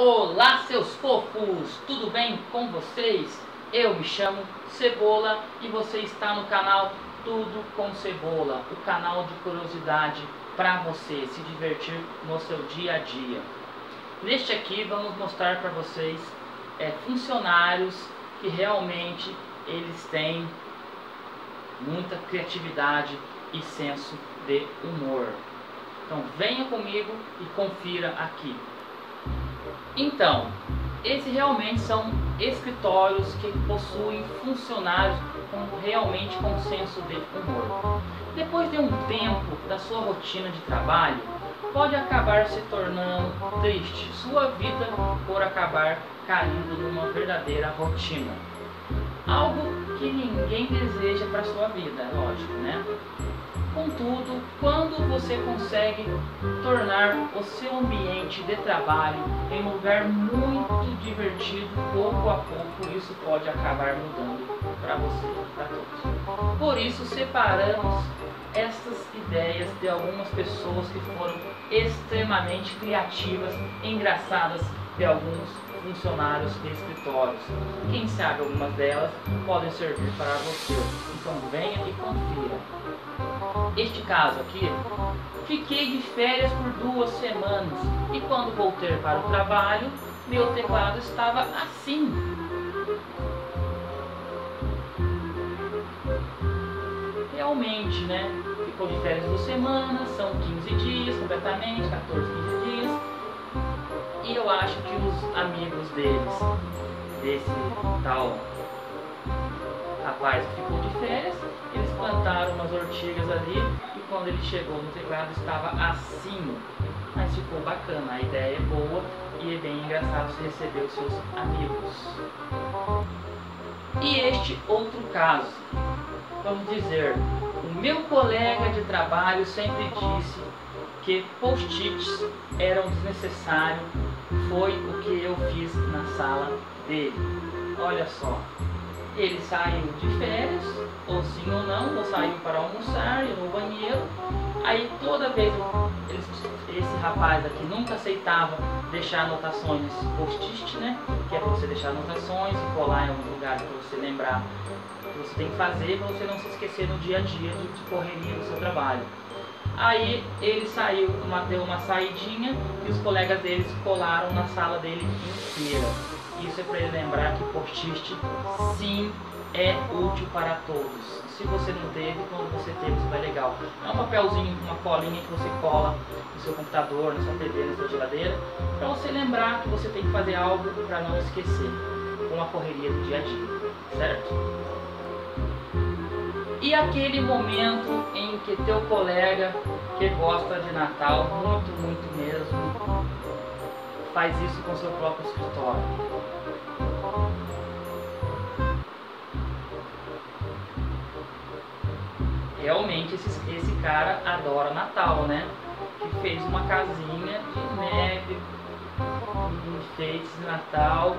Olá, seus fofos! Tudo bem com vocês? Eu me chamo Cebola e você está no canal Tudo com Cebola, o canal de curiosidade para você se divertir no seu dia a dia. Neste aqui vamos mostrar para vocês é, funcionários que realmente eles têm muita criatividade e senso de humor. Então venha comigo e confira aqui. Então, esses realmente são escritórios que possuem funcionários com realmente com senso de humor. Depois de um tempo da sua rotina de trabalho, pode acabar se tornando triste sua vida por acabar caindo numa verdadeira rotina. Algo que ninguém deseja para sua vida, lógico, né? Contudo, quando você consegue tornar o seu ambiente de trabalho em um lugar muito divertido, pouco a pouco isso pode acabar mudando para você, para todos. Por isso, separamos estas ideias de algumas pessoas que foram extremamente criativas, engraçadas de alguns funcionários de escritórios. Quem sabe algumas delas podem servir para você. Então venha e confira. Este caso aqui, fiquei de férias por duas semanas e quando voltei para o trabalho, meu teclado estava assim. Realmente, né? Ficou de férias duas semanas, são 15 dias completamente, 14, 15 dias. E eu acho que os amigos deles, desse tal rapaz que ficou de férias, eles plantaram umas ortigas ali e quando ele chegou no teclado estava assim. Mas ficou bacana, a ideia é boa e é bem engraçado se receber os seus amigos. E este outro caso, vamos dizer, o meu colega de trabalho sempre disse que post-its eram desnecessários, foi o que eu fiz na sala dele. Olha só, ele saiu de férias, ou sim ou não, ou saiu para almoçar, ir no banheiro. Aí toda vez esse rapaz aqui nunca aceitava deixar anotações post-it, né? Que é para você deixar anotações e colar em algum lugar para você lembrar o que você tem que fazer para você não se esquecer no dia a dia de correria do seu trabalho. Aí ele saiu, uma, deu uma saidinha e os colegas deles colaram na sala dele inteira. Isso é para ele lembrar que post-it sim é útil para todos. Se você não teve, quando você teve, isso vai legal. É um papelzinho, uma colinha que você cola no seu computador, na sua TV, na sua geladeira, para você lembrar que você tem que fazer algo para não esquecer, com a correria do dia a dia, certo? E aquele momento em que teu colega que gosta de Natal, muito, muito mesmo, faz isso com seu próprio escritório. Realmente esse, esse cara adora Natal, né? Que fez uma casinha de neve, enfeites de Natal,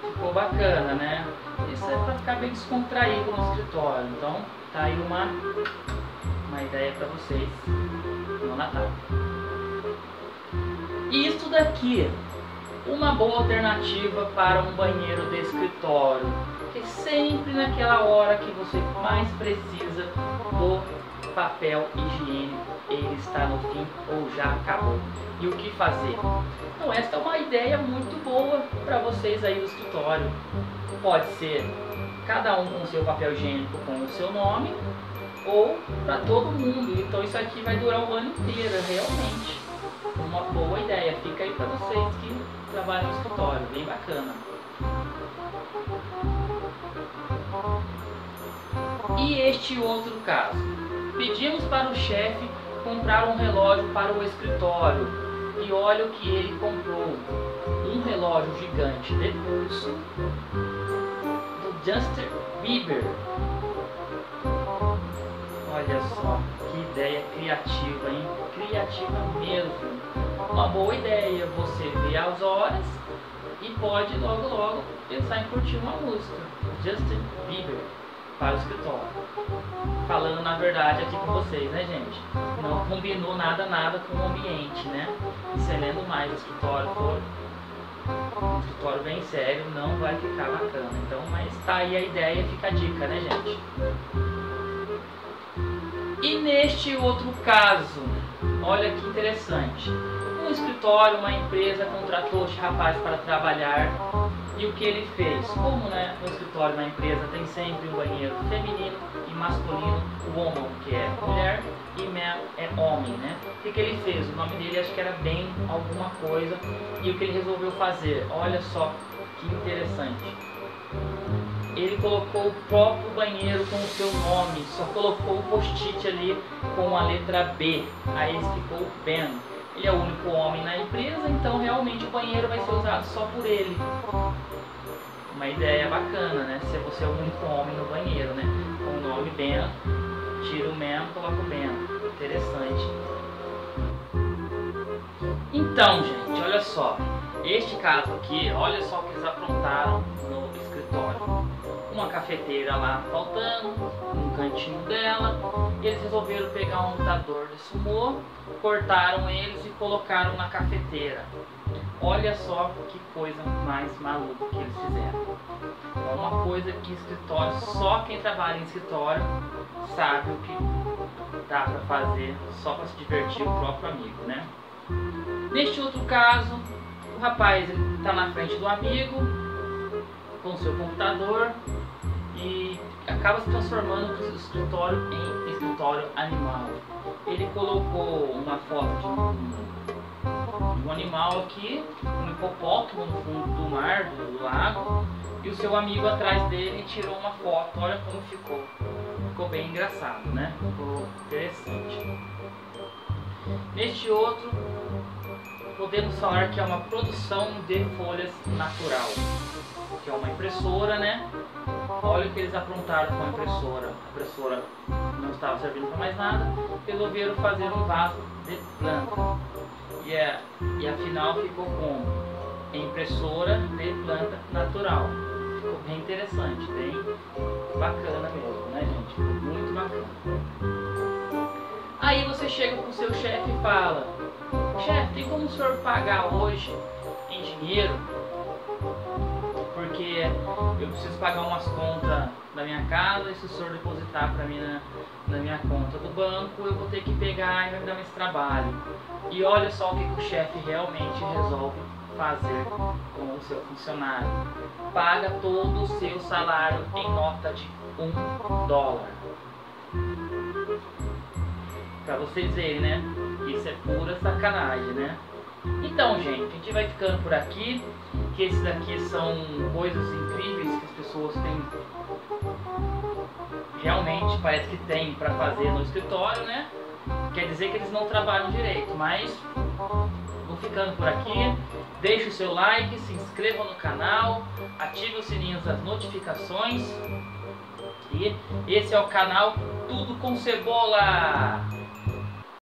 ficou bacana, né? Isso é para ficar bem descontraído no escritório. Então tá aí uma, uma ideia para vocês no Natal. E isso daqui uma boa alternativa para um banheiro de escritório, que sempre naquela hora que você mais precisa do papel higiênico, ele está no fim ou já acabou. E o que fazer? Então esta é uma ideia muito boa para vocês aí no escritório. Pode ser cada um com seu papel higiênico com o seu nome ou para todo mundo. Então isso aqui vai durar o ano inteiro, realmente. Uma boa ideia. Fica aí para vocês que trabalham no escritório, bem bacana. E este outro caso. Pedimos para o chefe comprar um relógio para o escritório e olha o que ele comprou. Um relógio gigante de pulso do Justin Bieber. Olha só, que ideia criativa, hein? Criativa mesmo. Uma boa ideia você ver as horas e pode logo logo pensar em curtir uma música. Justin Bieber para o escritório. Falando na verdade aqui com vocês, né gente? Não combinou nada nada com o ambiente, né? E lendo mais o escritório for Um escritório bem sério não vai ficar bacana. Então, mas tá aí a ideia, fica a dica, né, gente? E neste outro caso, olha que interessante. Um escritório, uma empresa contratou este rapaz para trabalhar e o que ele fez? Como né, no escritório, na empresa, tem sempre um banheiro feminino e masculino, o homem que é mulher e man é homem, né? O que, que ele fez? O nome dele acho que era Ben alguma coisa e o que ele resolveu fazer? Olha só que interessante ele colocou o próprio banheiro com o seu nome, só colocou o post-it ali com a letra B, aí ficou Ben. Ele é o único homem na empresa, então realmente o banheiro vai ser usado só por ele. Uma ideia bacana, né? Se você é o único homem no banheiro, né? Com o nome Ben, tira o Man, coloca o Ben. Interessante. Então, gente, olha só. Este caso aqui, olha só o que eles aprontaram cafeteira lá faltando, um cantinho dela, eles resolveram pegar um lutador de sumô, cortaram eles e colocaram na cafeteira. Olha só que coisa mais maluca que eles fizeram. Uma coisa que escritório, só quem trabalha em escritório sabe o que dá para fazer só para se divertir o próprio amigo, né? Neste outro caso, o rapaz está na frente do amigo com seu computador acaba se transformando o escritório em escritório animal. Ele colocou uma foto de um, animal aqui, um hipopótamo no fundo do mar, do lago, e o seu amigo atrás dele tirou uma foto. Olha como ficou. Ficou bem engraçado, né? Ficou interessante. Neste outro, podemos falar que é uma produção de folhas natural, que é uma impressora, né? Olha o que eles aprontaram com a impressora. A impressora não estava servindo para mais nada, resolveram fazer um vaso de planta. E, é, e afinal ficou com impressora de planta natural. Ficou bem interessante, bem bacana mesmo, né gente? Muito bacana. Aí você chega com o seu chefe e fala, chefe, tem como o senhor pagar hoje em dinheiro? Porque eu preciso pagar umas contas da minha casa e se o senhor depositar para mim na, na, minha conta do banco, eu vou ter que pegar e vai me dar esse trabalho. E olha só o que, o chefe realmente resolve fazer com o seu funcionário. Paga todo o seu salário em nota de um dólar. Para vocês verem, né? Isso é pura sacanagem, né? Então, gente, a gente vai ficando por aqui. Que esses daqui são coisas incríveis que as pessoas têm. Realmente parece que tem para fazer no escritório, né? Quer dizer que eles não trabalham direito, mas vou ficando por aqui. Deixe o seu like, se inscreva no canal, ative o sininho das notificações. E esse é o canal Tudo com Cebola.